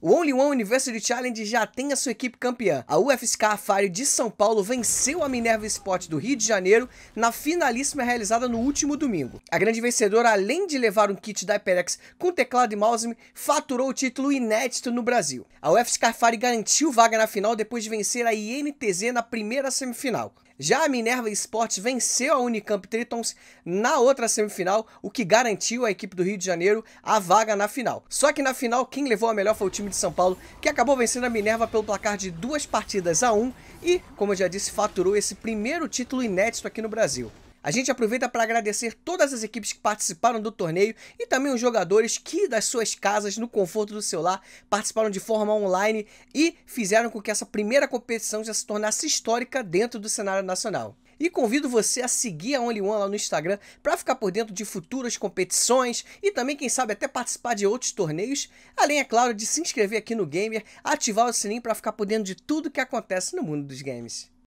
O Only One University Challenge já tem a sua equipe campeã. A UFSK Afari de São Paulo venceu a Minerva Sport do Rio de Janeiro na finalíssima realizada no último domingo. A grande vencedora, além de levar um kit da HyperX com teclado e mouse, faturou o título inédito no Brasil. A UFSK Afari garantiu vaga na final depois de vencer a INTZ na primeira semifinal. Já a Minerva Esportes venceu a Unicamp Tritons na outra semifinal, o que garantiu à equipe do Rio de Janeiro a vaga na final. Só que na final, quem levou a melhor foi o time de São Paulo, que acabou vencendo a Minerva pelo placar de duas partidas a um e, como eu já disse, faturou esse primeiro título inédito aqui no Brasil. A gente aproveita para agradecer todas as equipes que participaram do torneio e também os jogadores que, das suas casas, no conforto do celular, participaram de forma online e fizeram com que essa primeira competição já se tornasse histórica dentro do cenário nacional. E convido você a seguir a Only One lá no Instagram para ficar por dentro de futuras competições e também, quem sabe, até participar de outros torneios. Além, é claro, de se inscrever aqui no Gamer, ativar o sininho para ficar por dentro de tudo que acontece no mundo dos games.